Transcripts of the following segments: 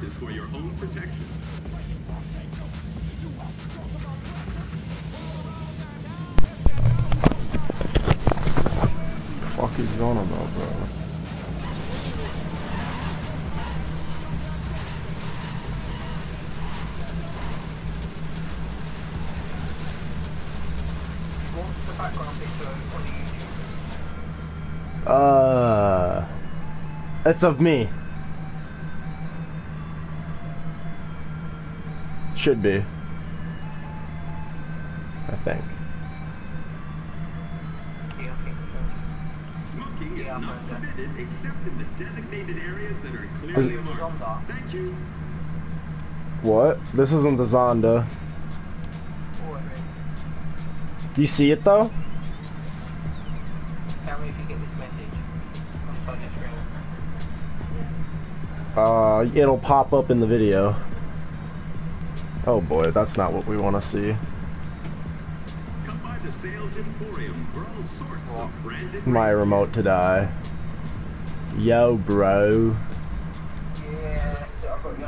This is for your own protection. fuck is going about, bro? What's the background picture on the YouTube? Uh, it's of me. Should be. I think. Yeah, I think so. Smoking is not permitted except in the designated areas that are clearly marked. Thank you. What? This isn't the Zonda. Or is it? Do you see it though? Tell me if you get this message. It's on your screen. Uh, it'll pop up in the video. Oh boy, that's not what we want to see. Come by the Sales Emporium for all sorts of branded My remote to die. Yo, bro. Yes, I've got you.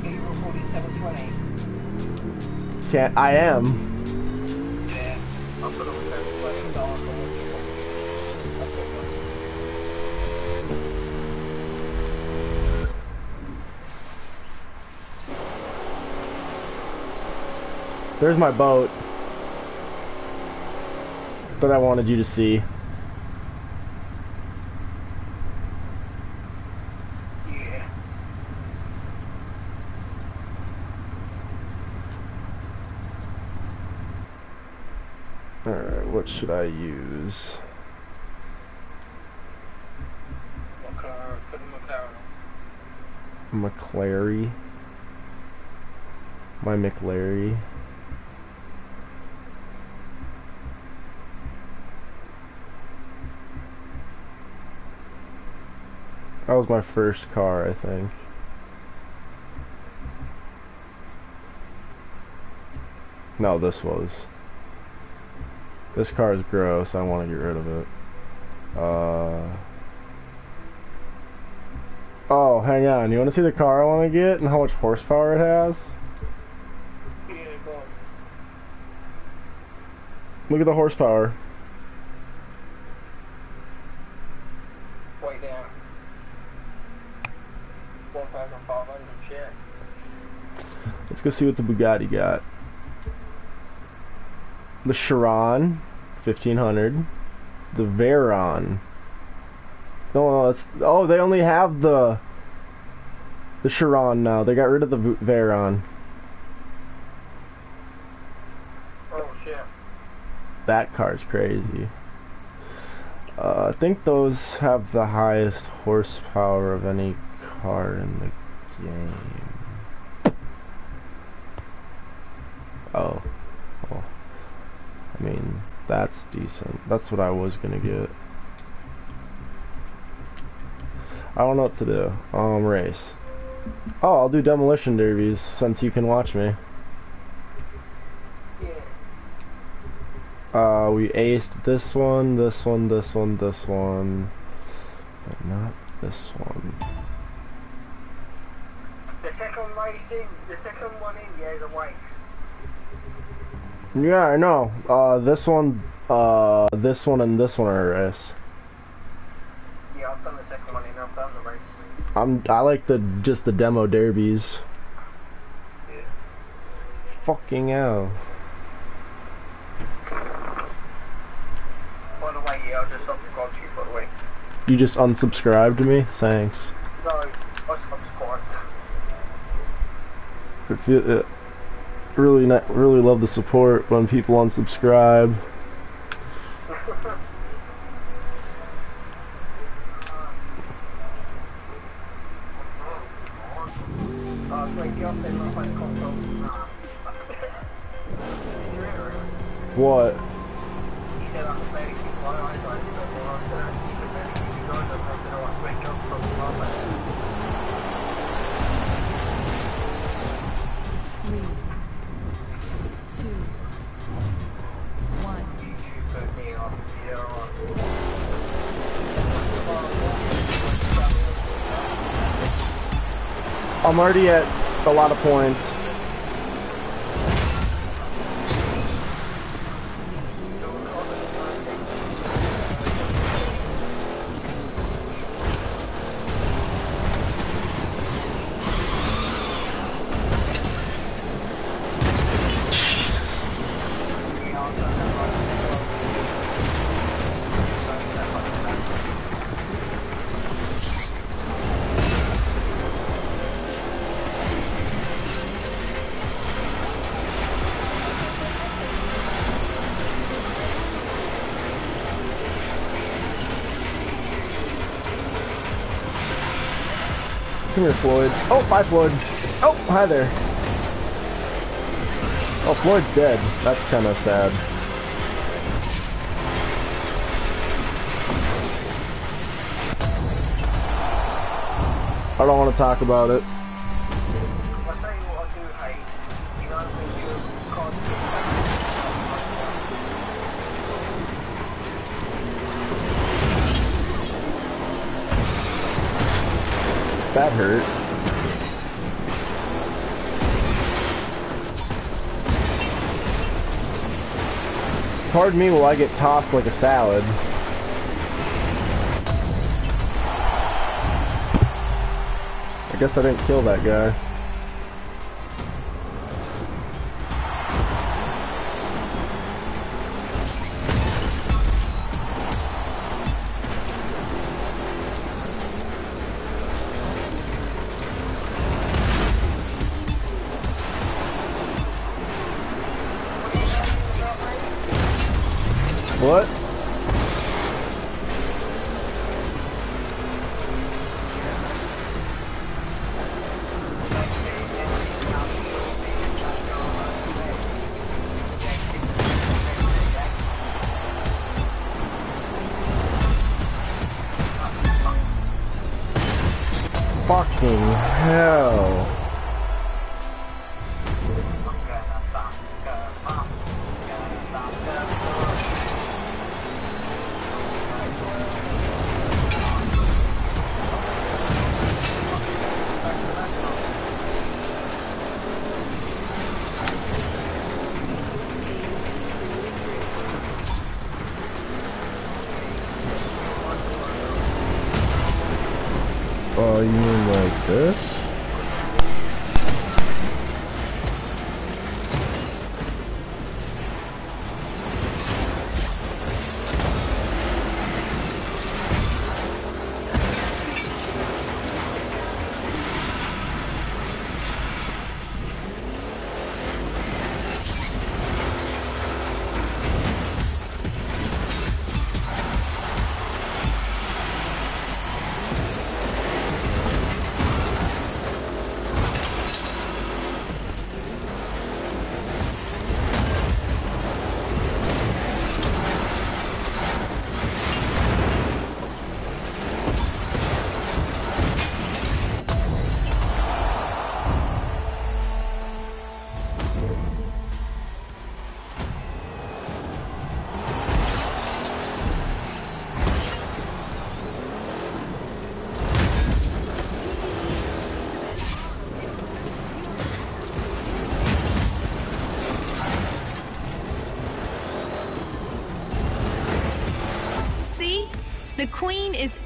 Are you recording 720? Can't. I am. There's my boat that I wanted you to see. Yeah. Alright, what should I use? McLaren, McLaren. McClary. My McLary. That was my first car, I think. No, this was. This car is gross. I want to get rid of it. Uh. Oh, hang on. You want to see the car I want to get and how much horsepower it has? Yeah. Look at the horsepower. Wait down. 1,500 shit. Let's go see what the Bugatti got. The Chiron, 1500. The Veyron. No, oh, they only have the the Chiron now. They got rid of the Veyron. Oh shit. That car's crazy. Uh, I think those have the highest horsepower of any car in the game. Oh. Well, I mean, that's decent. That's what I was gonna get. I don't know what to do. Um, race. Oh, I'll do demolition derbies since you can watch me. Yeah. Uh, we aced this one, this one, this one, this one, but not this one. The second racing, the second one in, yeah, the weight. Yeah, I know. Uh, this one, uh, this one and this one are a race. Yeah, I've done the second one in, I've done the race. I'm, I like the, just the demo derbies. Yeah. Fucking hell. By the way, yeah, I just subscribed to you, by the way. You just unsubscribed me? Thanks. No, I subscribed. It feel, it really, not, really love the support when people unsubscribe. Uh, I'm already at a lot of points. Come here, Floyd. Oh, bye, Floyd. Oh, hi there. Oh, Floyd's dead. That's kind of sad. I don't want to talk about it. Hurt. Pardon me while I get tossed like a salad. I guess I didn't kill that guy. Hell.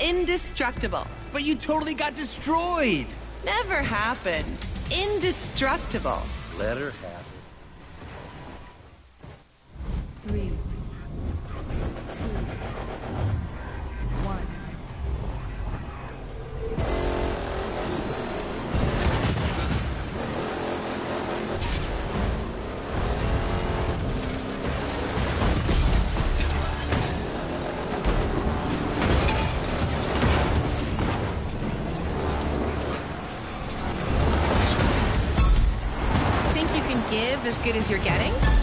Indestructible. But you totally got destroyed. Never happened. Indestructible. Let her have give as good as you're getting?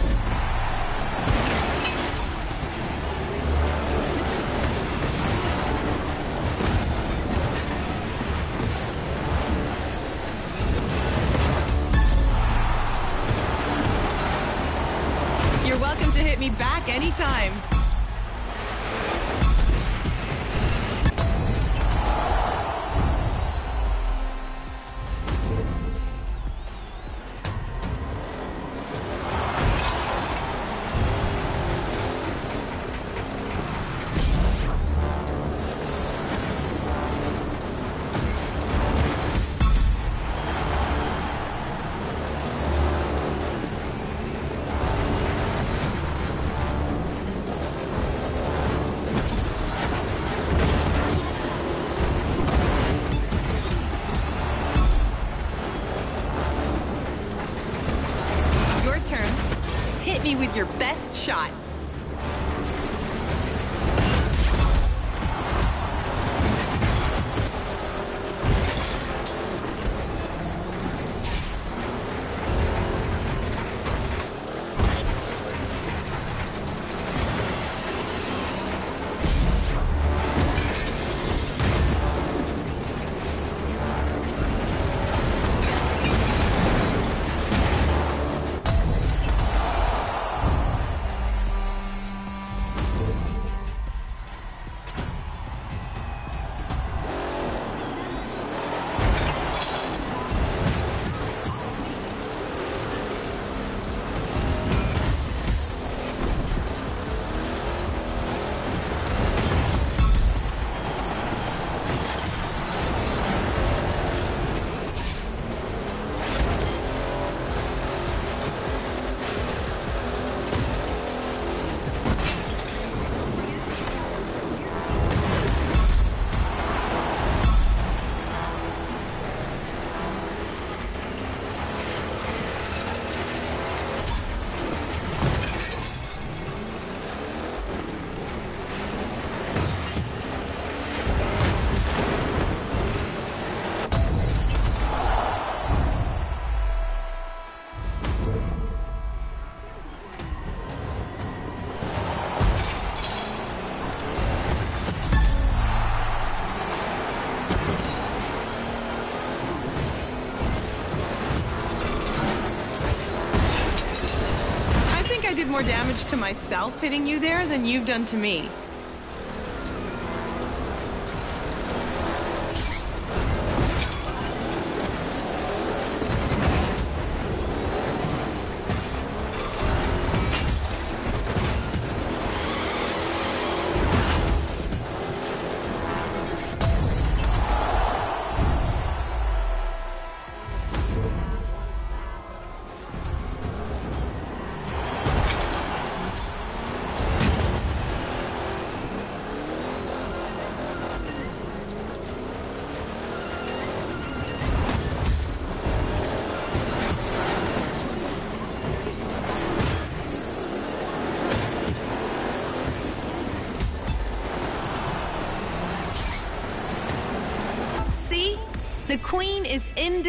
More damage to myself hitting you there than you've done to me.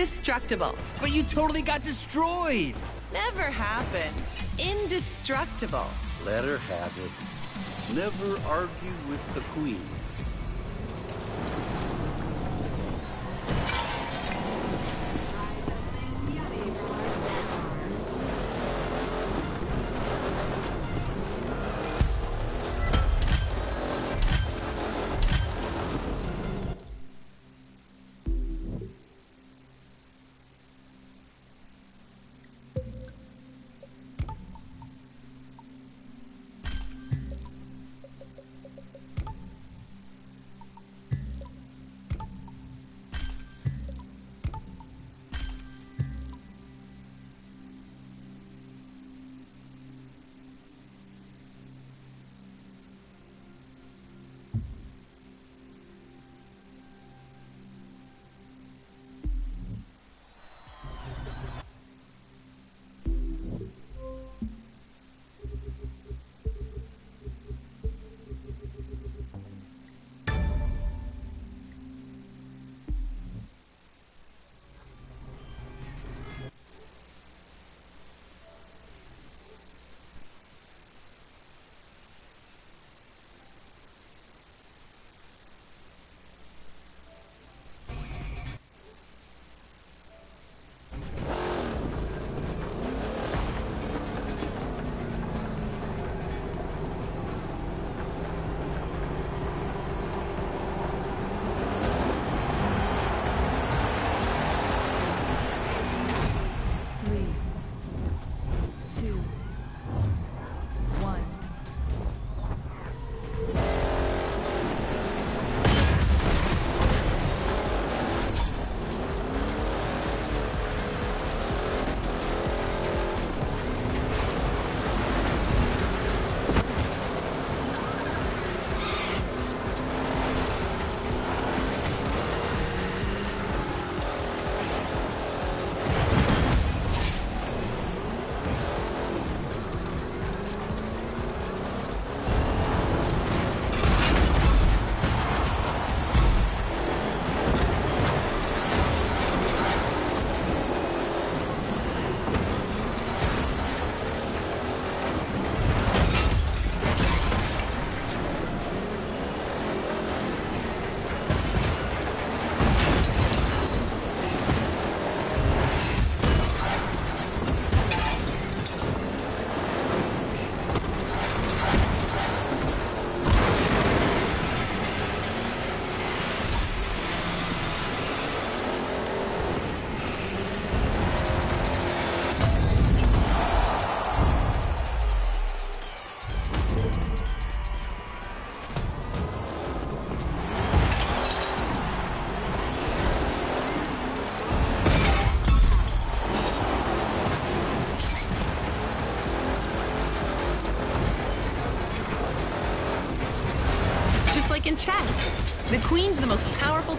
Indestructible. But you totally got destroyed. Never happened. Indestructible. Let her have it. Never argue with the queen.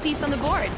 Piece on the board.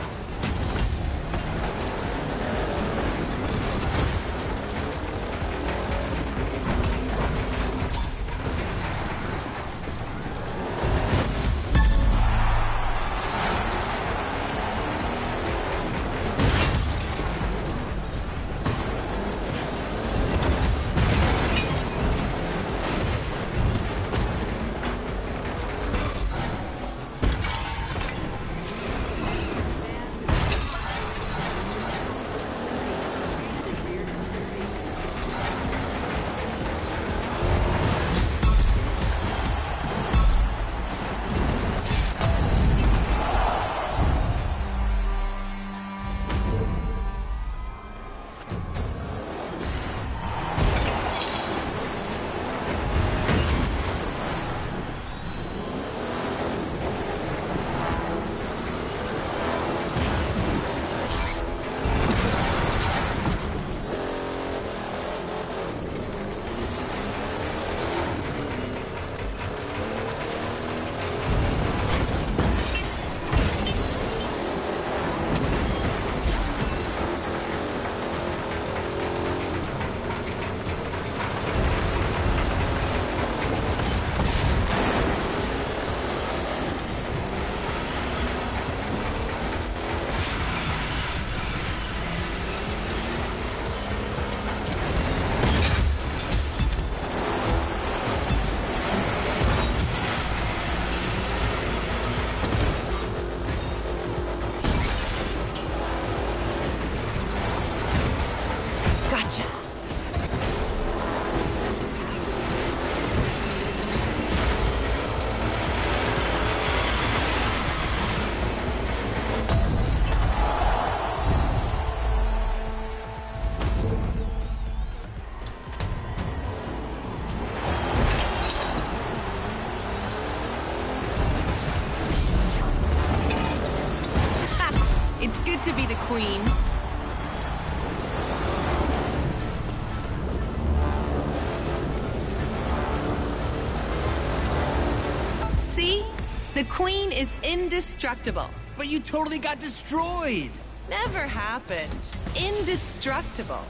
Is indestructible. But you totally got destroyed. Never happened. Indestructible.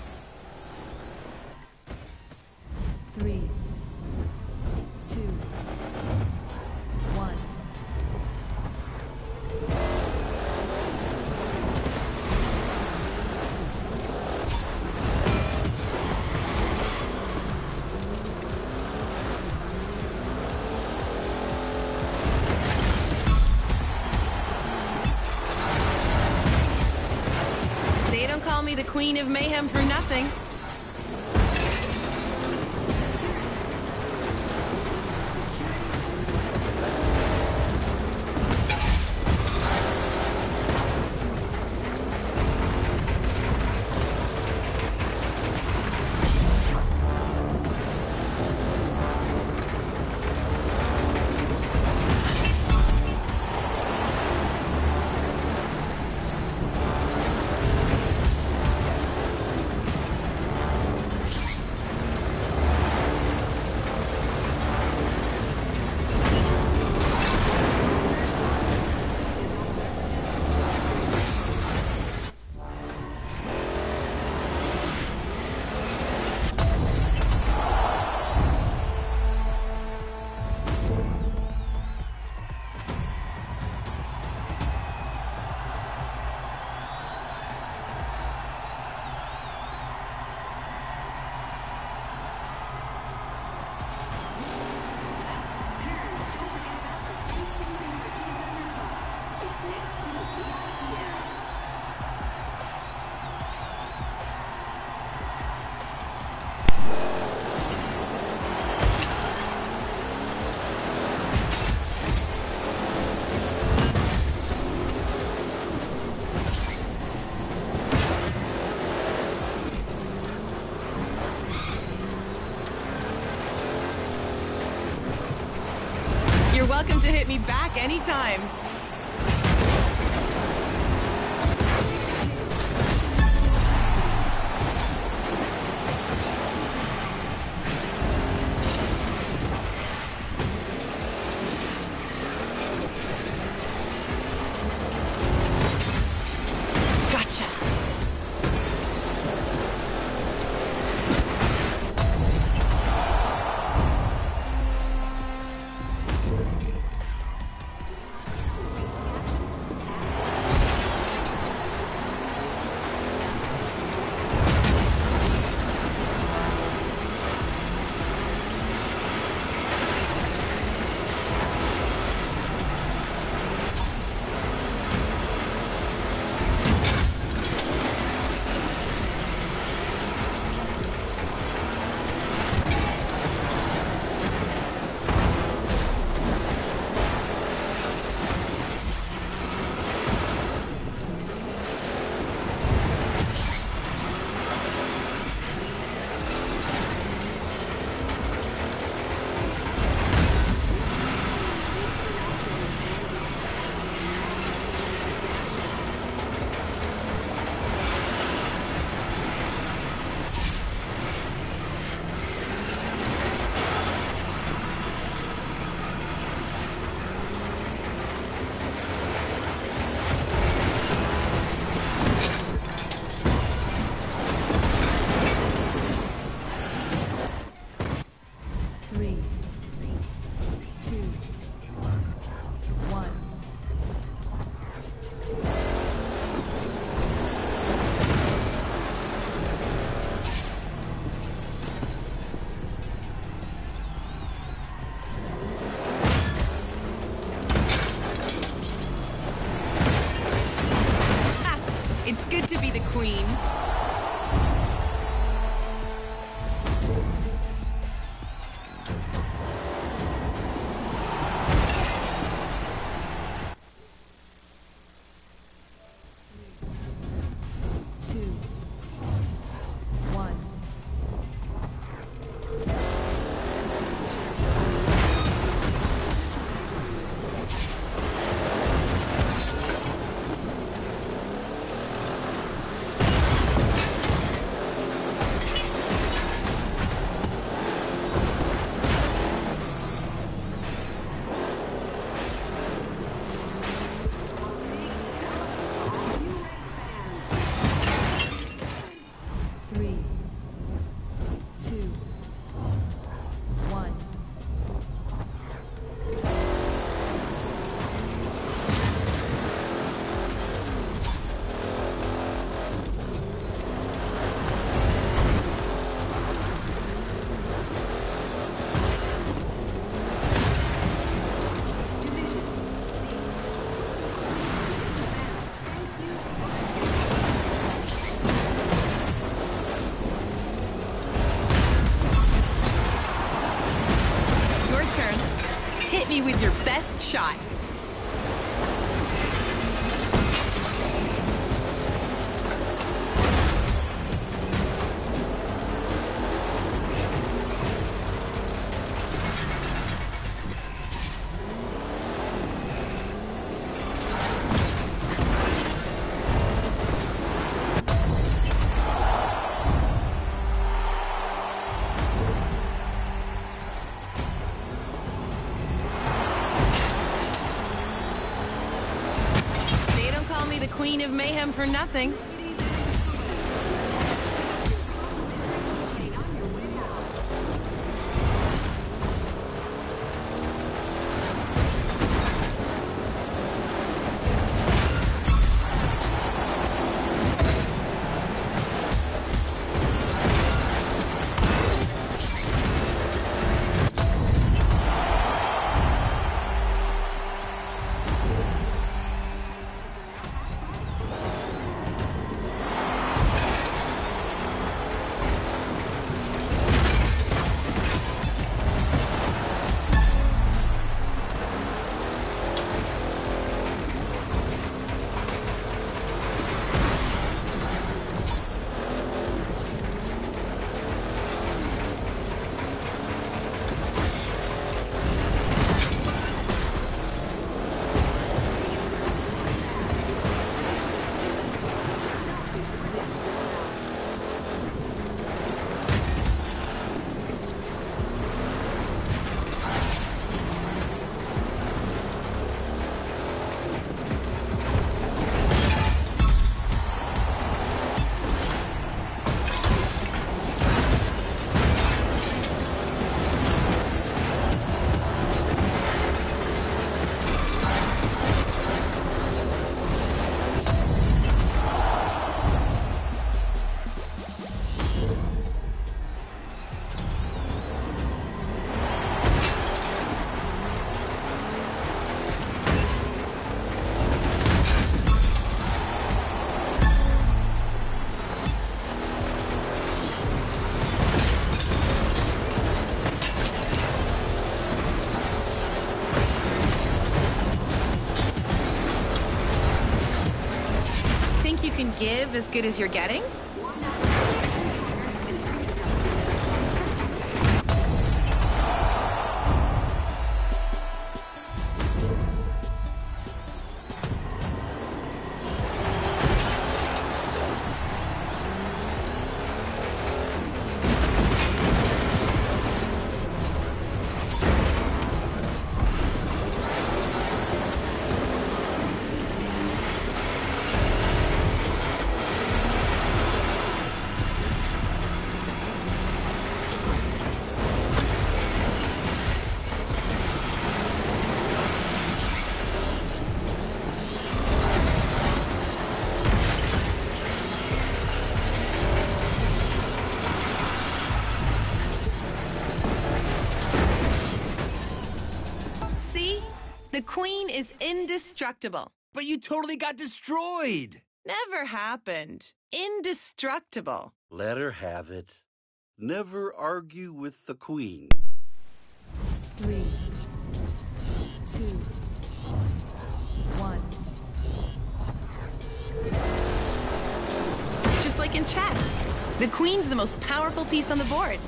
Three, queen of mayhem for nothing. Me back anytime. Mayhem for nothing. As good as you're getting? Indestructible. But you totally got destroyed. Never happened. Indestructible. Let her have it. Never argue with the queen. Three, two, one. Just like in chess. The queen's the most powerful piece on the board.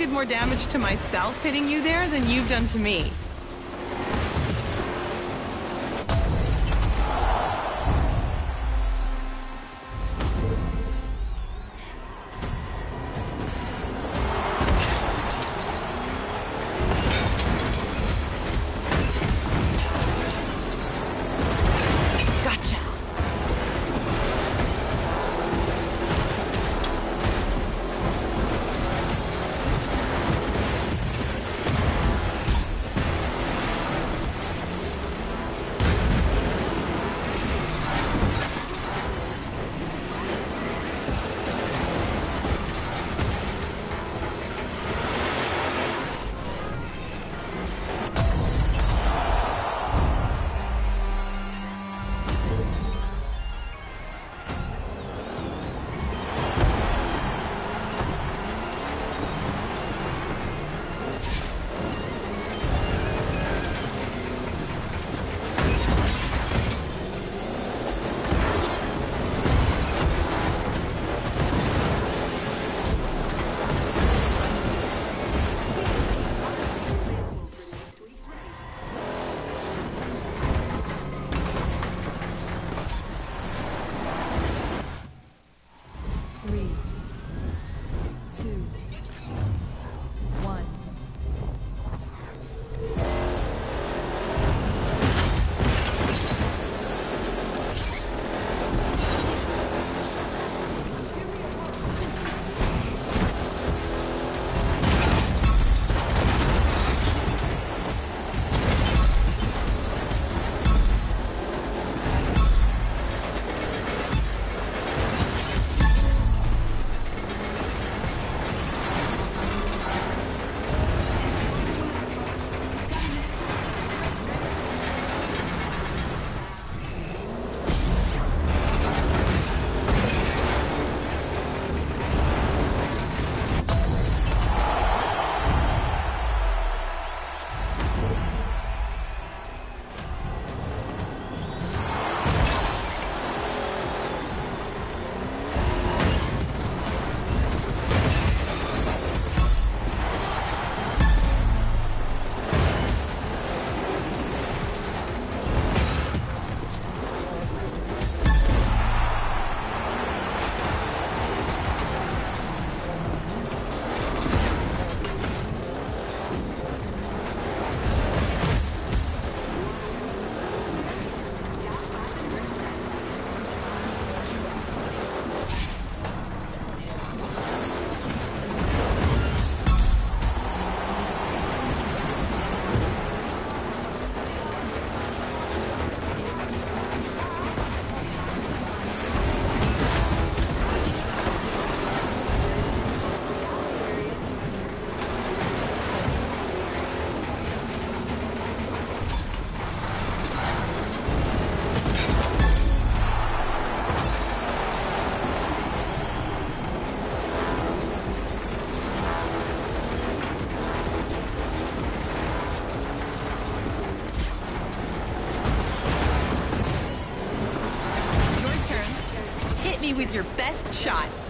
Did more damage to myself hitting you there than you've done to me. Me with your best shot.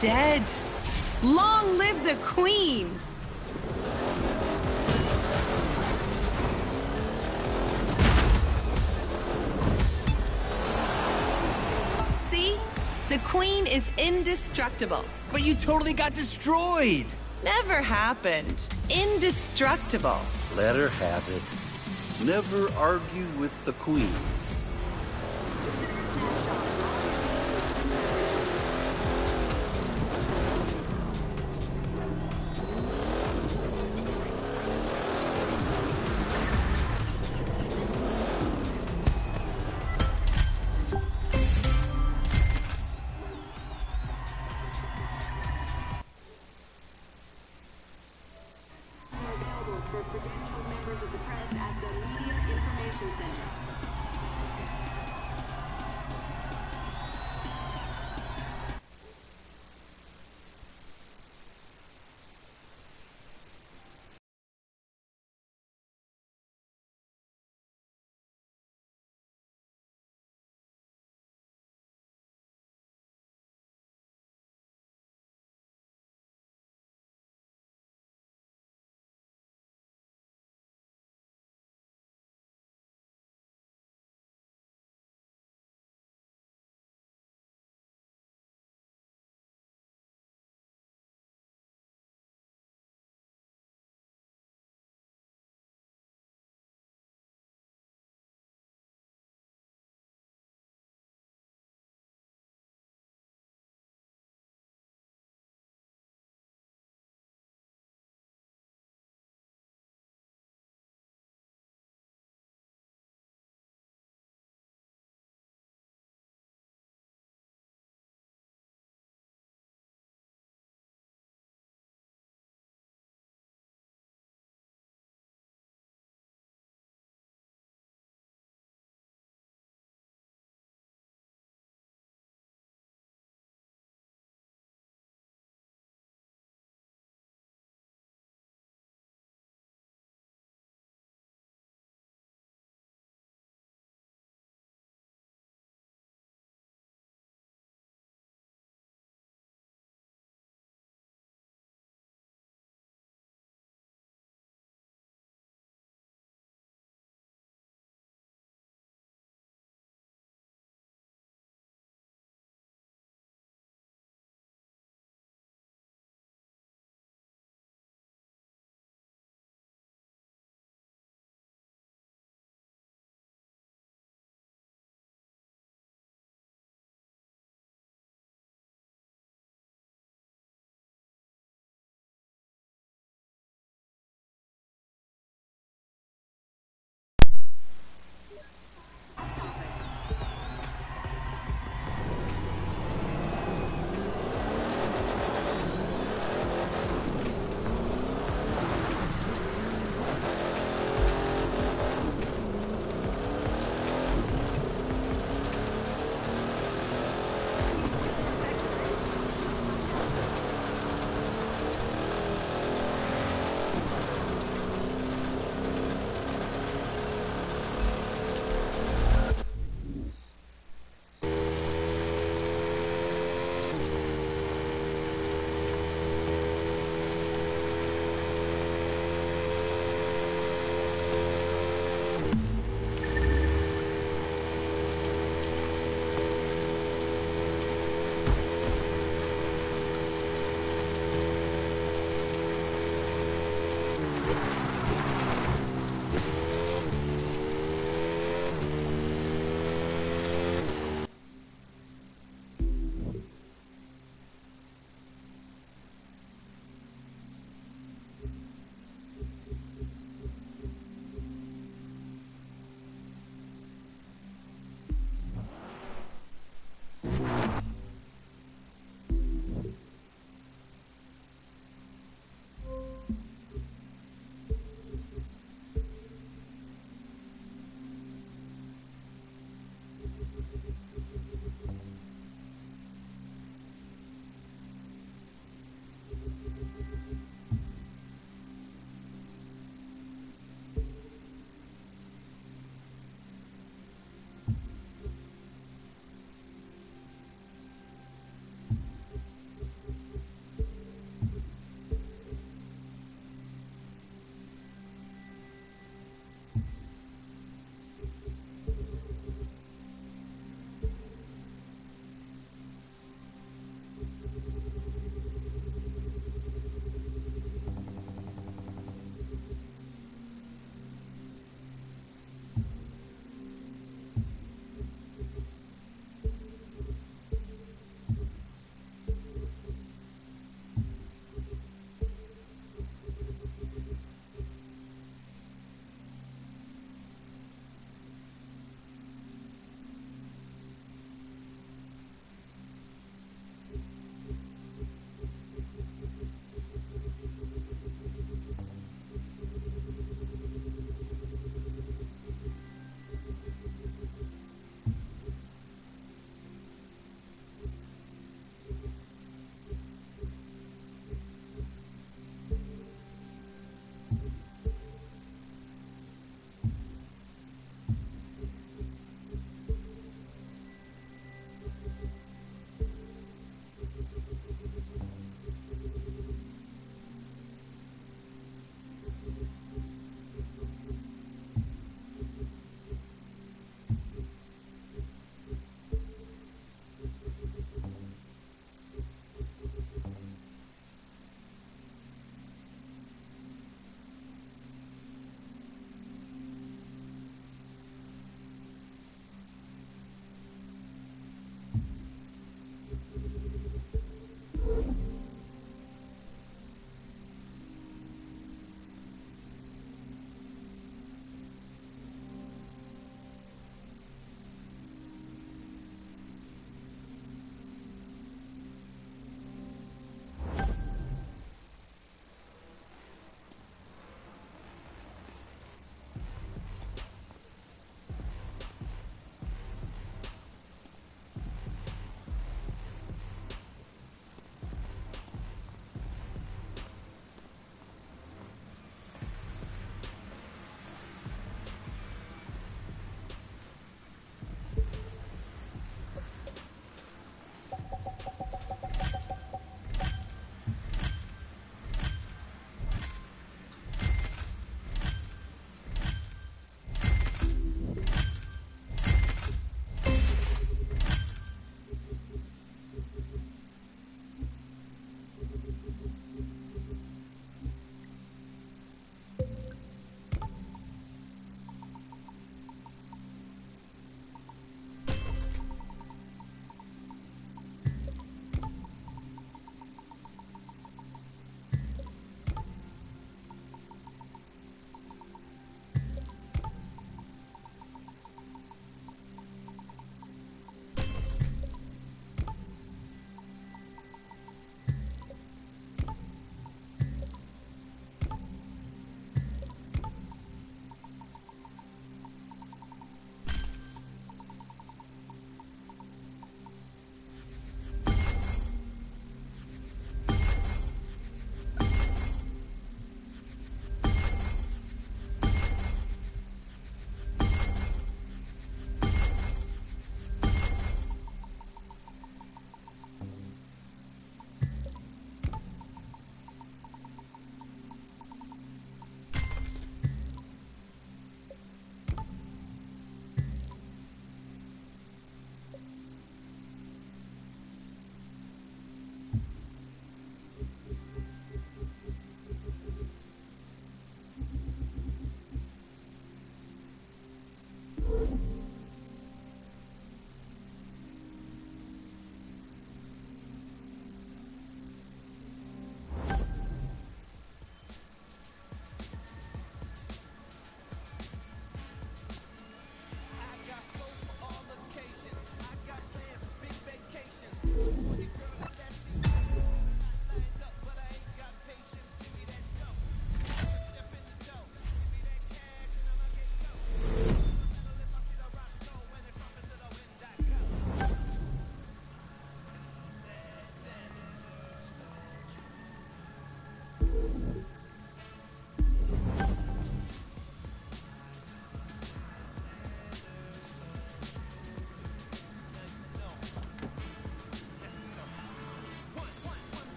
Dead. Long live the queen! See? The queen is indestructible. But you totally got destroyed. Never happened. Indestructible. Let her have it. Never argue with the queen.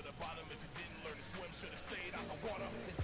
to the bottom if you didn't learn to swim. Should have stayed out the water.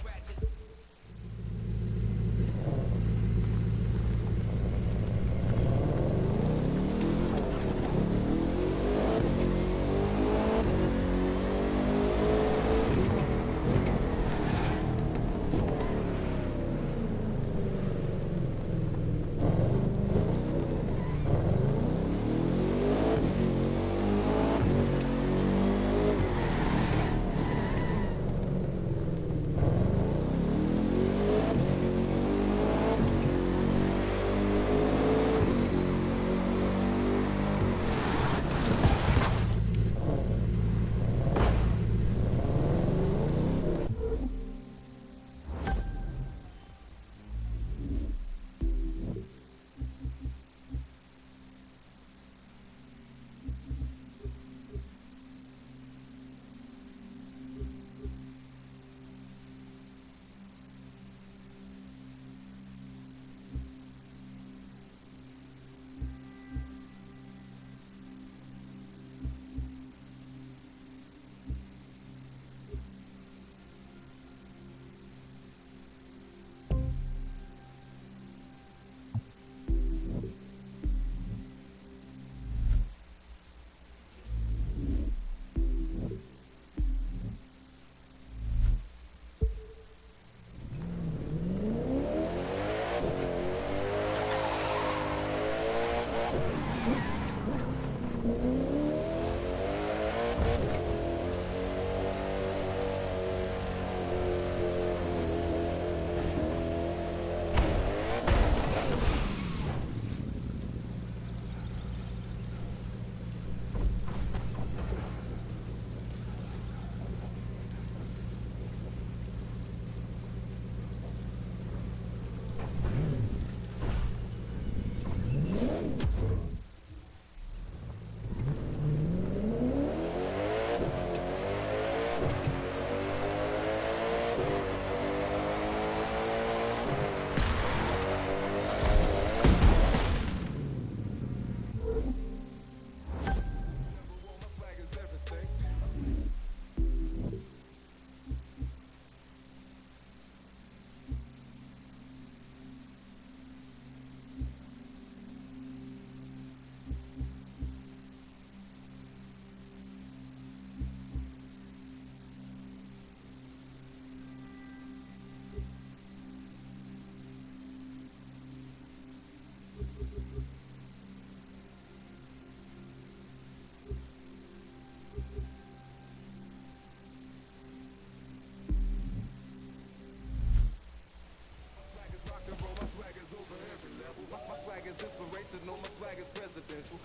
Three,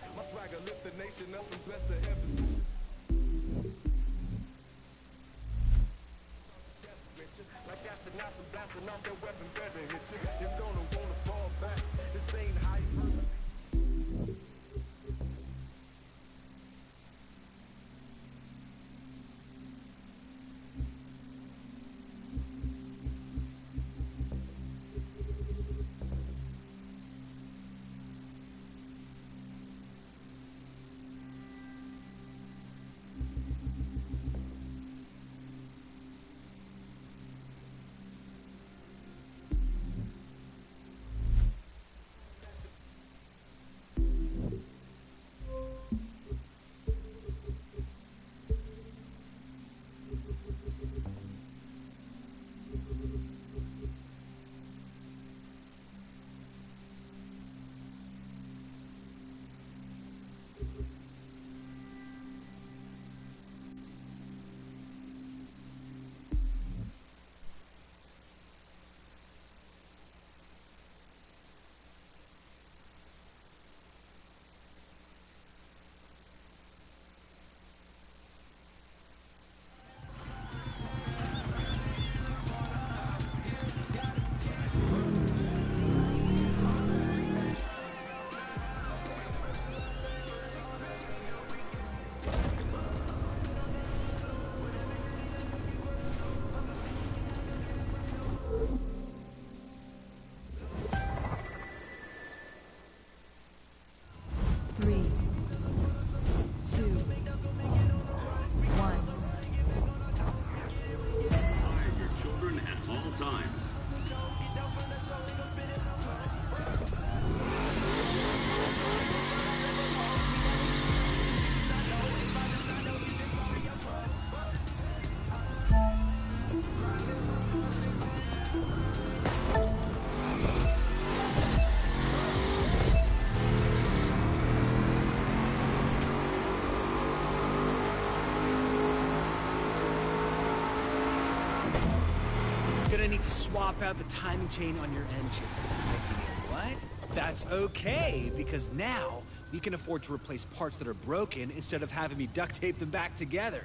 swap out the timing chain on your engine. What? That's okay, because now we can afford to replace parts that are broken instead of having me duct tape them back together.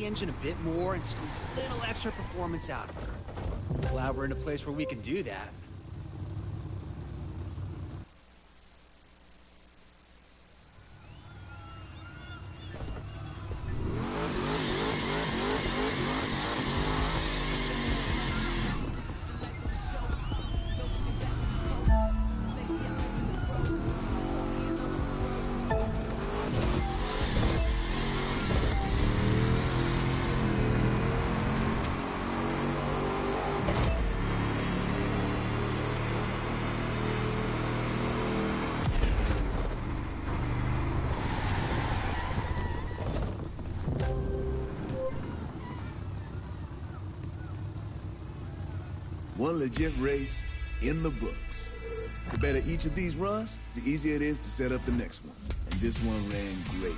The engine a bit more and squeeze a little extra performance out of her. Glad we're in a place where we can do that. Legit race in the books. The better each of these runs, the easier it is to set up the next one. And this one ran great.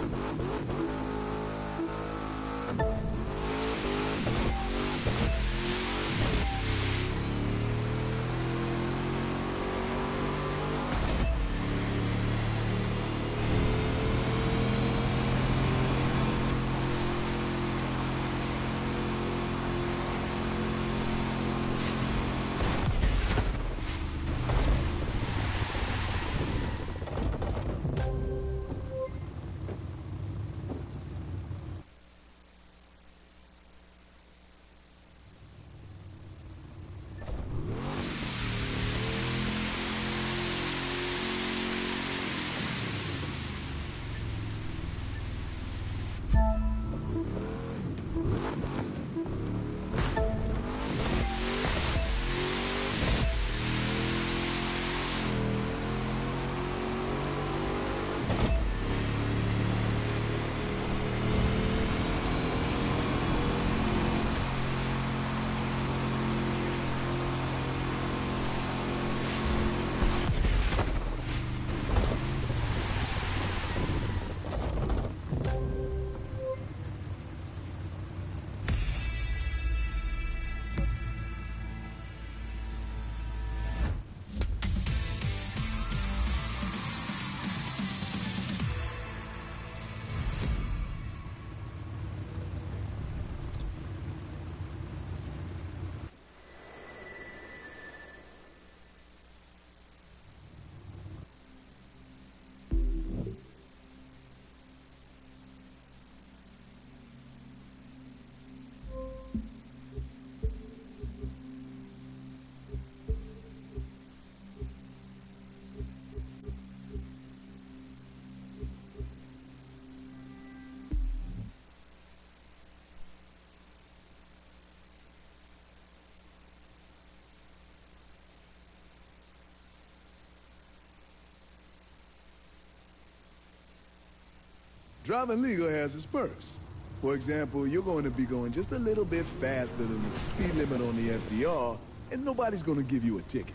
Thank you. Driving legal has its perks. For example, you're going to be going just a little bit faster than the speed limit on the FDR, and nobody's going to give you a ticket.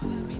I'm gonna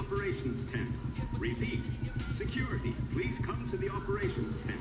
operations tent. Repeat. Security, please come to the operations tent.